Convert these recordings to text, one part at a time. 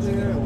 맞아요.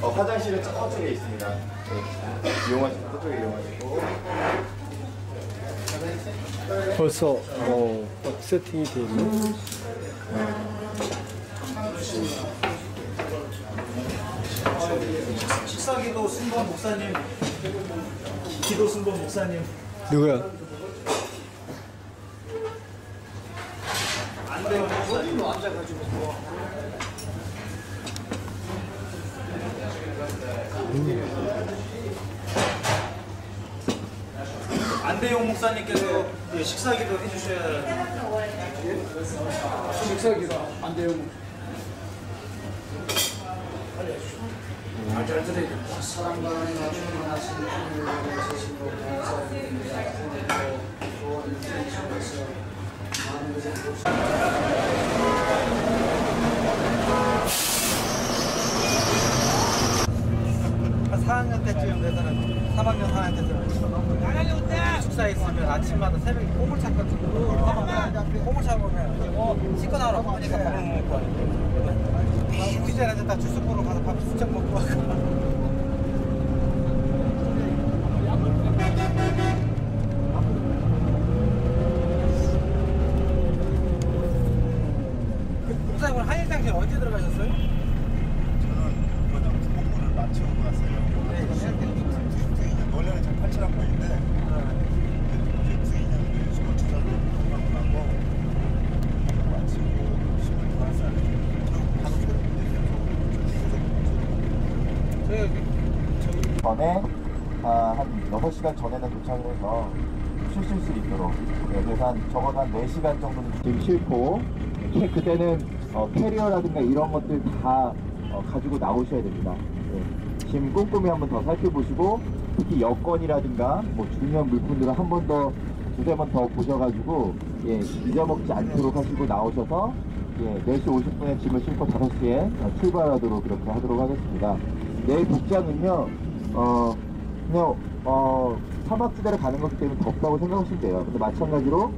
어, 화장실은 저쪽에 있습니다. 네. 이용하시면 저쪽에 이용하시고. 벌써 어, 세팅이 되어 있네. 식사기도 순범 목사님, 기도 순범 목사님. 누구야? 앉아가지고. 안대용 목사님께서 예, 식사기도 해주셔야 식사기가 안 돼요. 사랑과 나중에 하신 분을 세시고 감사드립니다. 구원을 주셔서 많은 것을 보시고 한 4학년 때쯤 되서는 3학년 4학년 때서는 축사에 있으면 아침마다 새벽에 꽁을 찾거든요 꽁을 찾으면 어, 씻고 나오라고 하니까 밥을 못 먹고 하니까 뒤전에 다 주스 보러 가서 밥 수척 먹고 1시간 전에는 도착을 해서 쉬실 수 있도록 네, 그래서 한 적어도 한 4시간 정도는 지금 싫고 네. 그때는 어, 캐리어라든가 이런 것들 다 어, 가지고 나오셔야 됩니다 네. 짐 꼼꼼히 한번 더 살펴보시고 특히 여권이라든가 뭐 중요한 물품들을 한 번 더 두세 번 더 보셔가지고 예, 잊어먹지 않도록 하시고 나오셔서 예, 4시 50분에 짐을 싣고 5시에 출발하도록 그렇게 하도록 하겠습니다. 내일 복장은요, 어, 그냥 어, 사막지대를 가는 거기 때문에 덥다고 생각하시면 돼요. 근데 마찬가지로,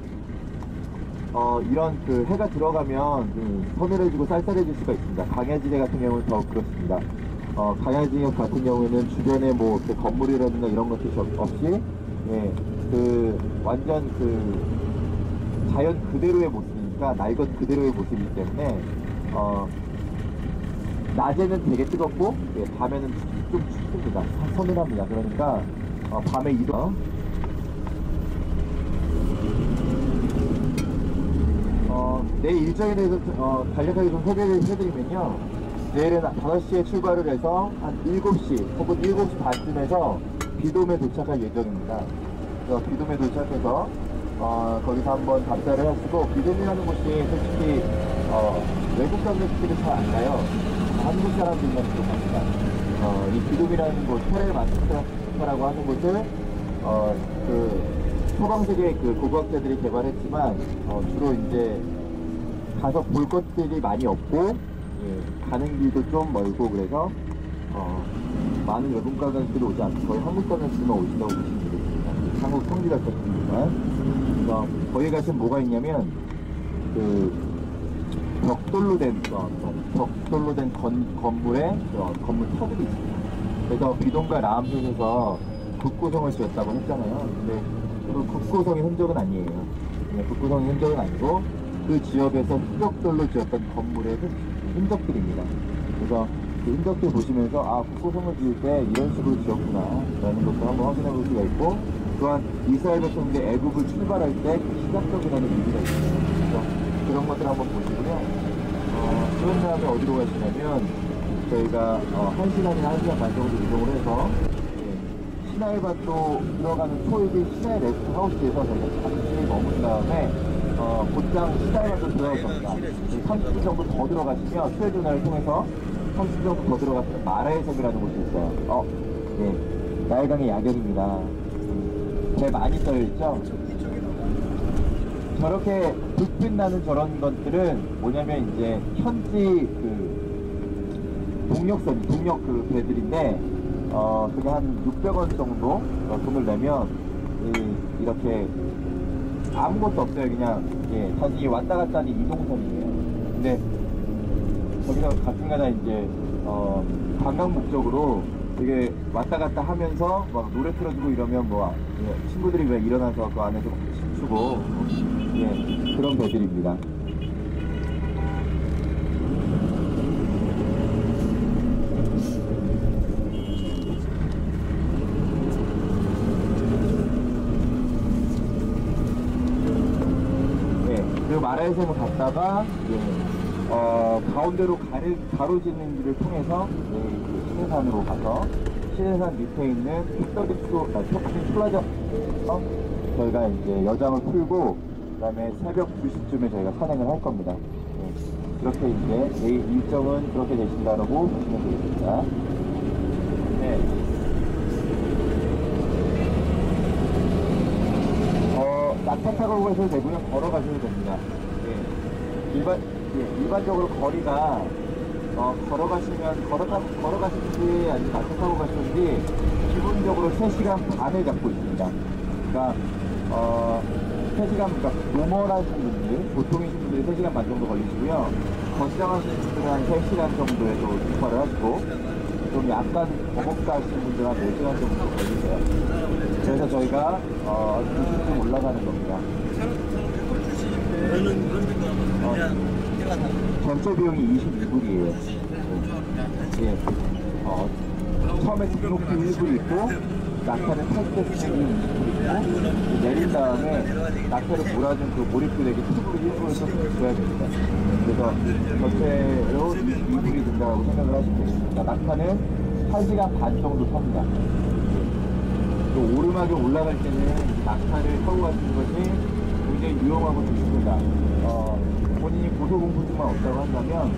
어, 이런 그 해가 들어가면 그 서늘해지고 쌀쌀해질 수가 있습니다. 강야지대 같은 경우는 더 그렇습니다. 어, 강야지역 같은 경우에는 주변에 뭐 이렇게 건물이라든가 이런 것들이 없- 없이, 예, 그, 완전 그, 자연 그대로의 모습이니까 날것 그대로의 모습이기 때문에 어, 낮에는 되게 뜨겁고 예, 밤에는 좀 춥습니다. 서- 서늘합니다. 그러니까 어, 밤에 이동 어, 내 일정에 대해서 어, 간략하게 좀 소개를 해드리면요. 내일은 5시에 출발을 해서 한 7시 혹은 7시 반쯤에서 비돔에 도착할 예정입니다. 그래서 비돔에 도착해서 어, 거기서 한번 답사를 하시고 비돔이라는 곳이 솔직히 어, 외국 관광객들이 잘 안 가요. 한국 사람들만 주로 갑니다. 어, 이 비돔이라는 곳, 테레 마스터 라고 하는 곳을 어, 그 서방 세계 그 고고학자들이 개발했지만 어, 주로 이제 가서 볼 것들이 많이 없고 예, 가는 길도 좀 멀고 그래서 어, 많은 외국 관광객들이 오지 않고 거의 한국 관광객들만 오신다고 보시면 되겠습니다. 한국 성지 같았습니다만 그래서 거기 가시면 뭐가 있냐면 그 벽돌로 된 어, 벽돌로 된 건, 건물에 어, 건물 터들이 있습니다. 그래서 비동과 라암셋에서 국고성을 지었다고 했잖아요. 근데 그 국고성의 흔적은 아니에요. 네, 국고성의 흔적은 아니고 그 지역에서 흑벽돌로 지었던 건물의 흔- 흔적들입니다. 그래서 그 흔적들 보시면서 아 국고성을 지을 때 이런 식으로 지었구나 라는 것도 한번 확인해 볼 수가 있고 또한 이스라엘 백성들이 애굽을 출발할 때 시작점이라는 의미가 있습니다. 그래서 그런 것들 한번 보시고요. 어, 그런 다음에 어디로 가시냐면 저희가 어, 1시간이나 1시간 반 정도 이동을 해서 예, 시나이반도 들어가는 초입인 시나이 Rest House에서 저희가 잠시 머문 다음에 어, 곧장 시나이반도 들어갈 겁니다. 30분 정도 더 들어가시면 휴대전화를 통해서 30분 정도 더 들어가시면 마라의 섬이라는 곳이 있어요. 어, 네. 나일강의 야경입니다. 음, 배 많이 떠있죠? 저렇게 불빛 나는 저런 것들은 뭐냐면 이제 현지 그 동력선, 동력 그 배들인데 어 그게 한 600원 정도 어, 돈을 내면 이, 이렇게 아무것도 없어요 그냥 예 단지 왔다 갔다 하는 이동선이에요 근데 거기서 가끔가다 이제 어 관광 목적으로 이게 왔다 갔다 하면서 막 노래 틀어주고 이러면 뭐 예, 친구들이 왜 일어나서 그 안에서 막 춤추고 예 그런 배들입니다. 야외선을 갔다가 이제 어, 가운데로 가를, 가로지는 길을 통해서 이제 그 신해산으로 가서 신해산 밑에 있는 픽더릭스 아, 쇼핑 플라자 어? 저희가 이제 여장을 풀고 그 다음에 새벽 2시쯤에 저희가 산행을 할 겁니다. 네. 그렇게 이제 내일 일정은 그렇게 되신다라고 보시면 되겠습니다. 네. 어, 낙타 타고 가셔도 되고요. 걸어 가셔도 됩니다. 예. 일반, 예, 일반적으로 거리가, 어, 걸어가시면, 걸어가, 걸어가시는지 아니면 낙타 타고 가시는지, 기본적으로 3시간 반을 잡고 있습니다. 그러니까, 어, 3시간, 그러니까 노멀하신 분들, 보통이신 분들이 3시간 반 정도 걸리시고요. 건장하신 분들은 한 3시간 정도에도 주파를 하시고, 좀 약간 버벅다 하시는 분들은 한 4시간 정도 걸리세요. 그래서 저희가 어, 2시쯤 올라가는 겁니다. 다 전체 비용이 22불이에요. 예. 어, 처음에 등록비 1불 있고, 낙타를 탈때 쓰는 20불 있고, 내린 다음에 낙타를 몰아준 그 몰입금액이 팁으로 1불을 써줘야 됩니다. 그래서 전체로 2불이 든다고 생각을 하시면 되겠습니다. 낙타는 1시간 반 정도 탑니다. 또 오르막에 올라갈 때는 낙타를 타고 가시는 것이 굉장히 유용하고 좋습니다. 어, 본인이 고소공포증만 없다고 한다면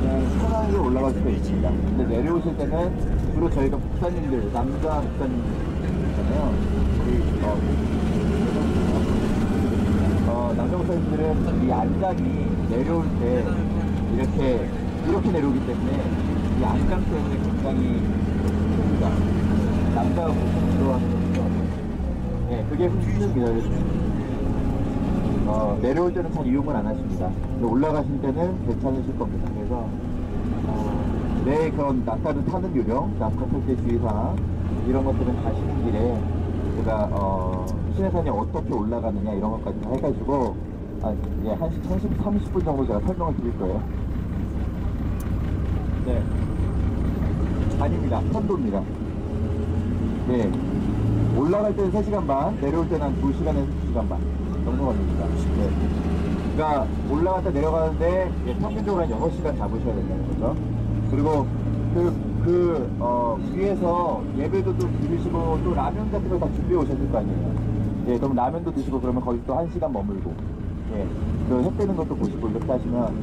그냥 편하게 올라갈 수가 있습니다. 근데 내려오실 때는 주로 저희가 목사님들, 남자 목사님들이잖아요. 우리 어, 어, 남자 목사님들은 이 안장이 내려올 때 이렇게 이렇게 내려오기 때문에 이 안장 때문에 굉장히 큽니다. 남자가 보통 들어가는 거죠. 네, 그게 힘듭니다. 어, 내려올 때는 잘 이용을 안 하십니다. 올라가실 때는 괜찮으실 겁니다. 그래서 어, 내 그런 낙타를 타는 요령, 낙타 탈때 주의사항 이런 것들은 가시는 길에 제가 어, 신해산이 어떻게 올라가느냐 이런 것까지 다 해가지고 한, 예, 한 30, 30분 정도 제가 설명을 드릴 거예요. 네. 아닙니다. 편도입니다. 네. 올라갈 때는 3시간 반, 내려올 때는 한 2시간에서 2시간 반 정도 걸립니다. 네. 그러니까 올라갔다 내려가는데 예, 평균적으로 한 6시간 잡으셔야 된다는 거죠. 그리고 그, 그, 어, 위에서 예배도 좀 드시고 또 라면 같은 거다 준비해 오셨을 거 아니에요. 예, 그럼 라면도 드시고 그러면 거기 또 1시간 머물고, 예, 그해 뜨는 것도 보시고 이렇게 하시면,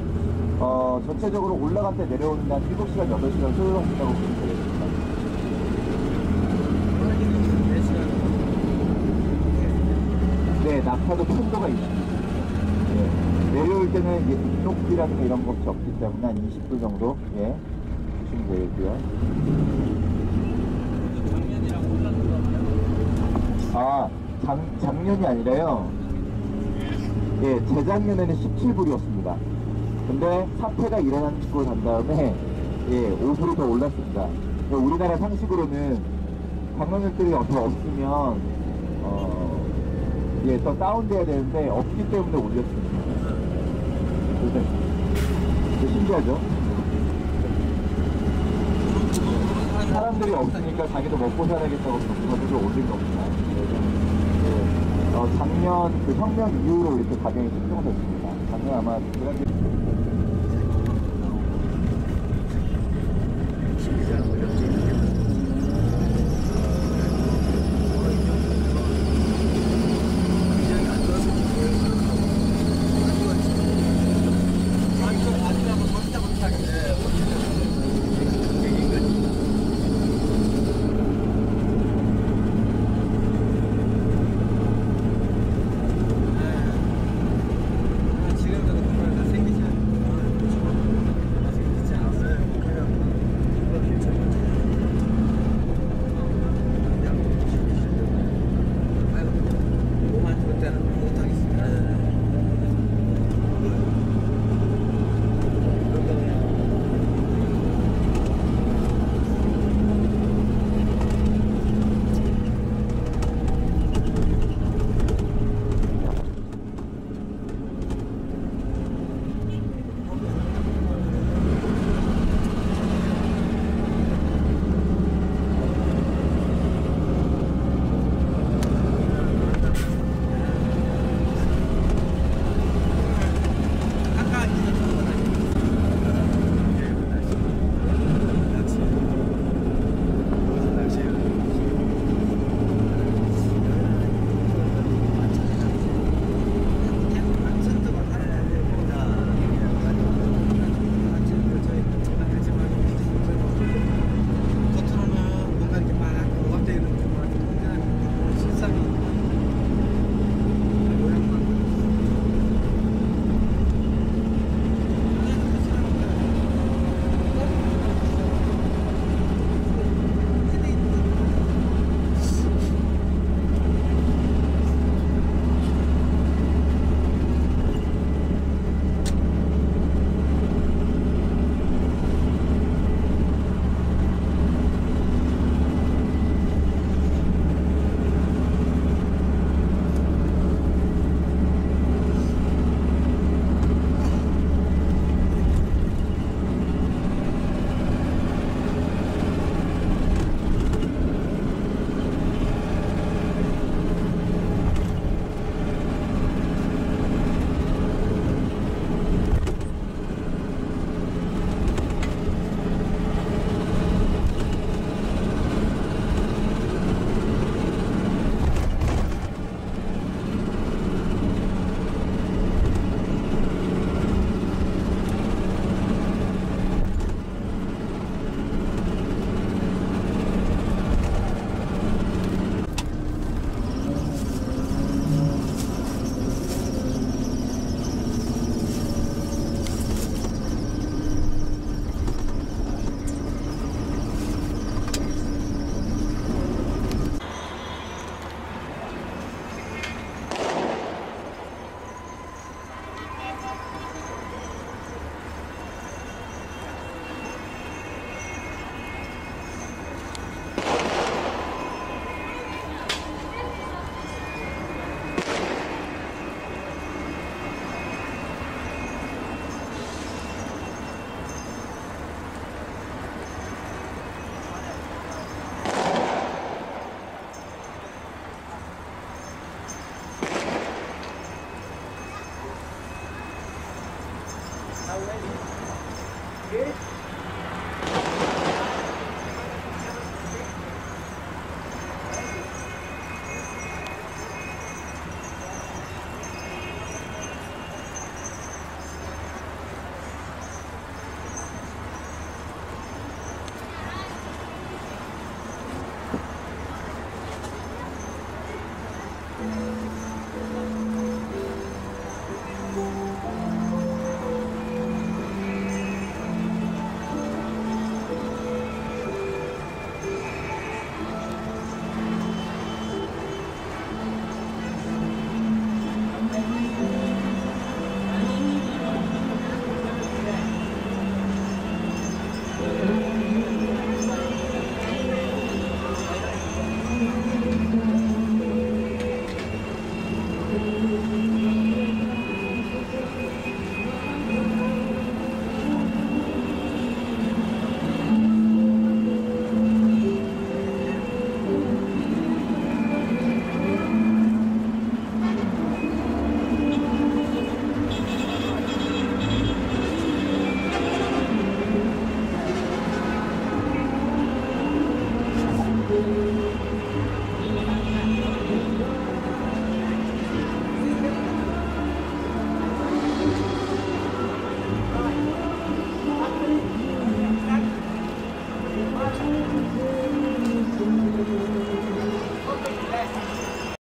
어, 전체적으로 올라갈 때 내려오는 데 한 7시간, 8시간 소요하신다고 보시면 되겠습니다. 네, 낙타도 편도가 있습니다. 예, 내려올 때는 이제 등록비라든가 이런 것이 없기 때문에 한 20불 정도, 예, 주시면 되겠고요. 아, 작, 작년이 아니라요. 예, 재작년에는 17불이었습니다. 근데 사태가 일어나고 난 다음에, 예, 5불이 더 올랐습니다. 우리나라 상식으로는 관광객들이 더 없으면, 어, 예, 더 다운돼야 되는데, 없기 때문에 올렸습니다. 그래서, 신기하죠? 사람들이 없으니까 자기도 먹고 살아야겠다고 가격을 올린 겁니다. 예, 어, 작년 그 혁명 이후로 이렇게 가격이 측정됐습니다. 작년 아마